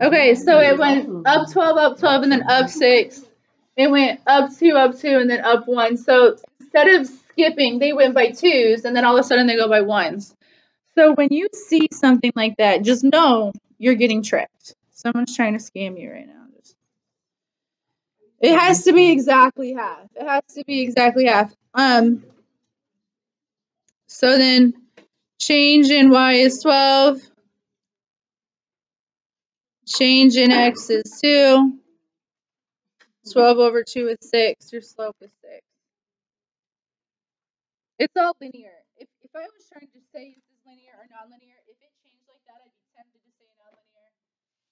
Okay, so it went up 12, up 12, and then up 6. It went up 2, up 2, and then up 1. So instead of skipping, they went by 2s, and then all of a sudden they go by 1s. So when you see something like that, just know you're getting tricked. Someone's trying to scam you right now. Just it has to be exactly half. It has to be exactly half. Um so then change in y is 12. Change in x is 2. 12 over 2 is 6. Your slope is 6. It's all linear. If, if I was trying to say this is linear or nonlinear, if it changed like that, I'd be tempted to say nonlinear.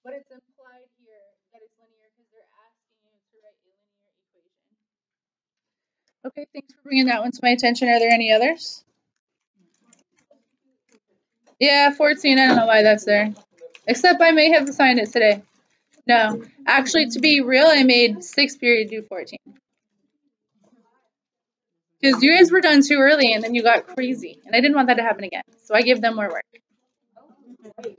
But it's implied here that it's linear because they're asking you to write a linear equation. Okay, thanks for bringing that one to my attention. Are there any others? Yeah, 14. I don't know why that's there. Except I may have assigned it today. No. Actually, to be real, I made 6th period do 14. Because you guys were done too early and then you got crazy. And I didn't want that to happen again. So I gave them more work. Yeah.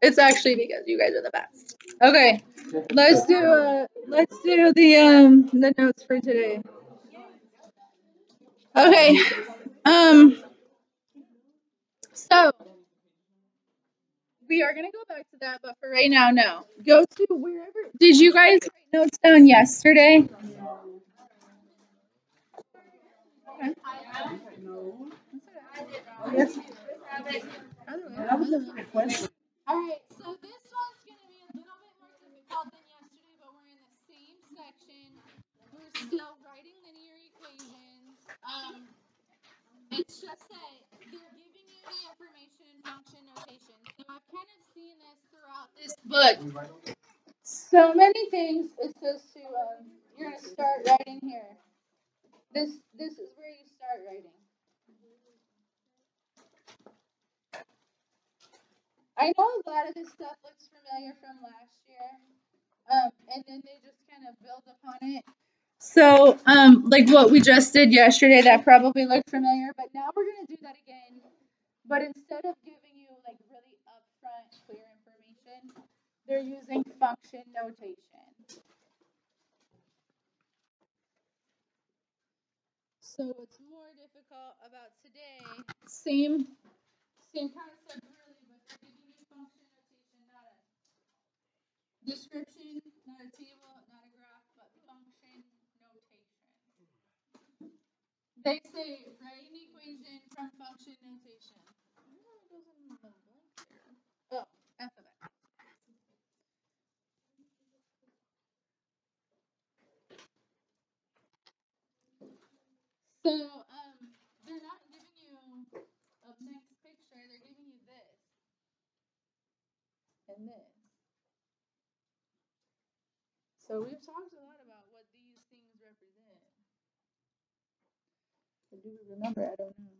It's actually because you guys are the best. Okay. Let's do uh let's do the um the notes for today. Okay. Um so we are gonna go back to that, but for right now, no. Go to wherever did you guys write notes down yesterday? Yes. That was a question. Alright, so this one's gonna be a little bit more difficult than yesterday, but we're in the same section. We're still writing linear equations. Um, it's just that this book. So many things. It says to um, you're gonna start writing here. This this is where you start writing. I know a lot of this stuff looks familiar from last year, um, and then they just kind of build upon it. So, um, like what we just did yesterday, that probably looked familiar, but now we're gonna do that again. But instead of giving you like really upfront, clear information, they're using function notation. So what's more difficult about today? Same, same concept really, but they're giving you function notation, not a description, not a table, not a graph, but function notation. They say write an equation from function notation. Oh, F of x. So, um, they're not giving you a nice picture, they're giving you this. And this. So we've talked a lot about what these things represent. Or do we remember? I don't know.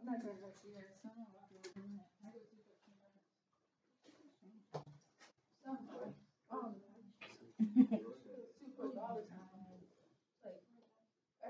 I'm not trying to rush you guys. so I'm gonna walk away from that. I go through 15 minutes. So, um, too quick all the time. Like,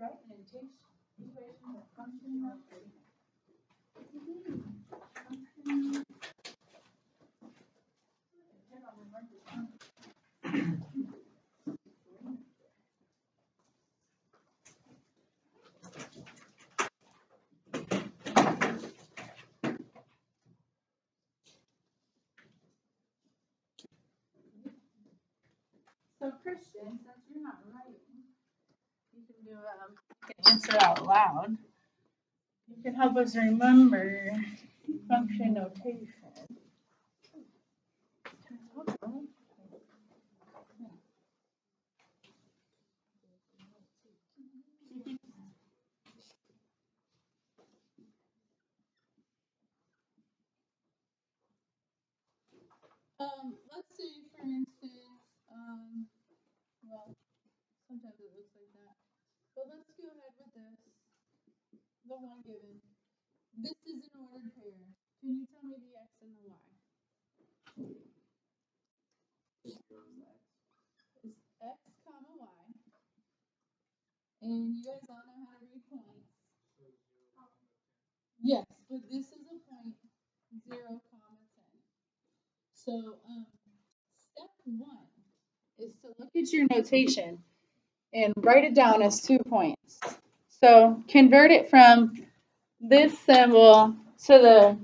Right, and it takes equation of function notation. So Christian, since you're not writing, to um, answer out loud, you can help us remember function notation. Um, let's say, for instance, um, well, sometimes it looks like that. But let's go ahead with this. The one given. This is an ordered pair. Can you tell me the x and the y? It's x comma y. And you guys all know how to read points. Yes, but this is a point zero comma ten. So um step one is to look at your notation and write it down as two points. So convert it from this symbol to the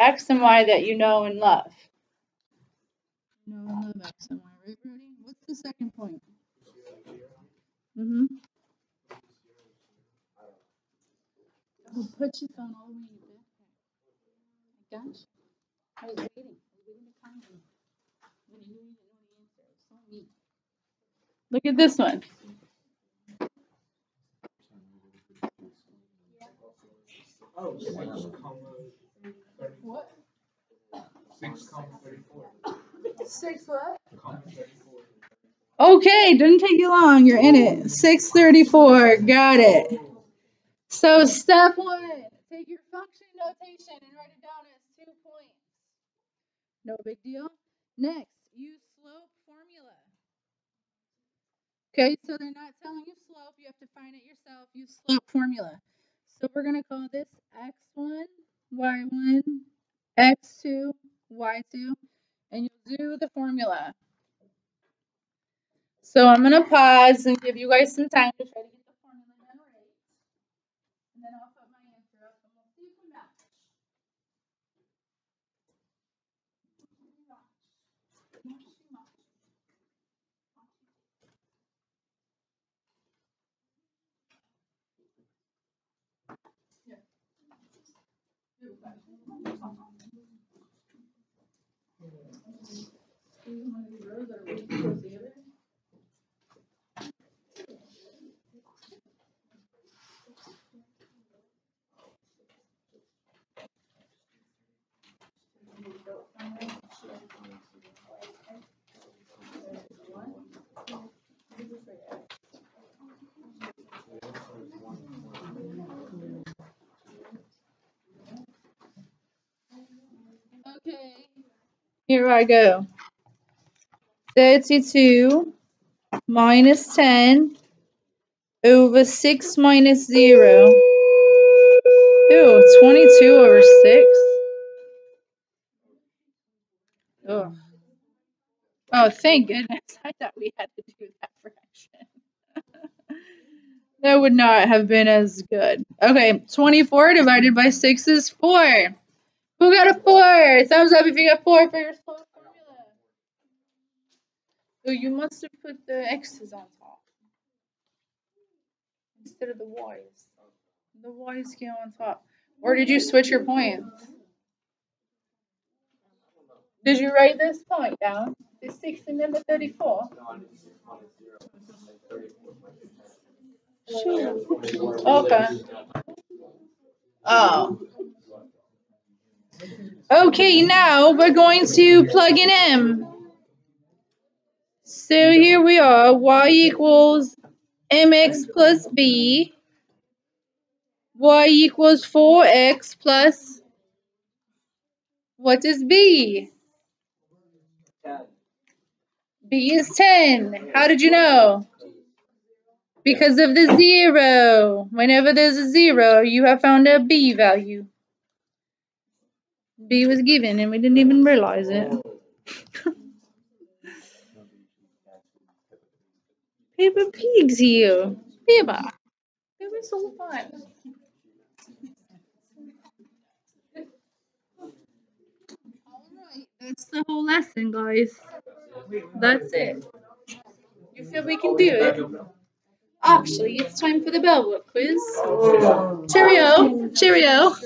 x and y that you know and love. You know and love x and y, right, Brody? What's the second point? Mm-hmm. Oh, put your phone all the way in your backpack. I got you. I was waiting. I was waiting to find you. When I knew you didn't know the answer. It was so. Look at this one. Oh, six comma What? Six what? Okay, didn't take you long. You're in it. 634. Got it. So step one, take your function notation and write it down as two points. No big deal. Next, use slope formula. Okay, so they're not telling you slope. You have to find it yourself. Use slope formula. So we're going to call this x1, y1, x2, y2, and you'll do the formula. So I'm going to pause and give you guys some time to try to get the formula done right. And then I'll put my answer up and we'll see if we match. Okay. Here I go. 32 minus 10 over 6 minus 0. Ew, 22 over 6. Oh. Oh, thank goodness. I thought we had to do that fraction. that would not have been as good. Okay, 24 divided by 6 is 4. Who got a 4? Thumbs up if you got 4 for your slope formula. Oh, you must have put the X's on top. Instead of the Y's. The Y's go on top. Or did you switch your points? Did you write this point down? The 6 and the 34? Sure. Okay. Oh. Okay, now we're going to plug in M. So here we are, y equals mx plus b. y equals 4x plus, what is b? b is 10. How did you know? Because of the zero. Whenever there's a zero, you have found a b value. B was given and we didn't even realize it. Paper pigs here. Paper. It was so fun. That's the whole lesson, guys. That's it. You feel we can do it? Actually, it's time for the Bellbook quiz. Cheerio. Cheerio.